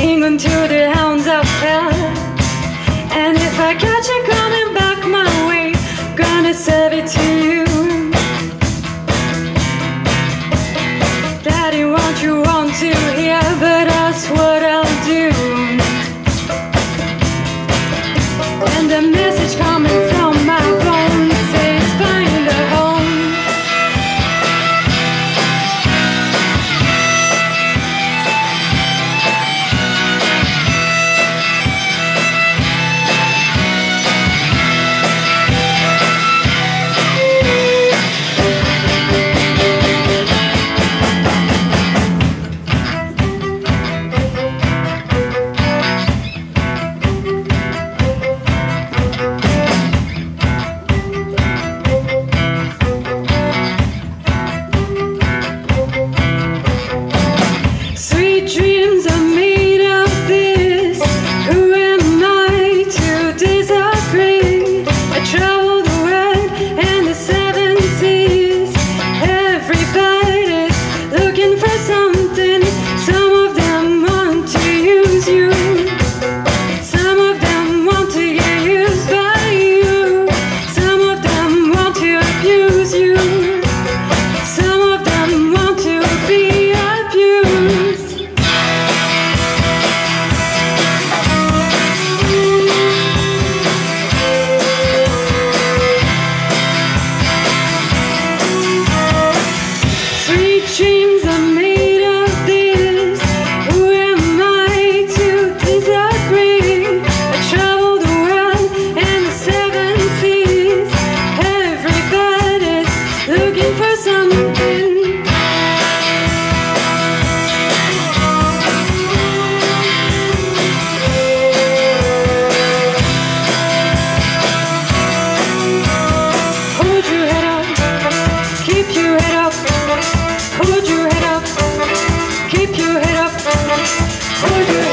England to the hounds of hell. And if I catch a Oh, yeah.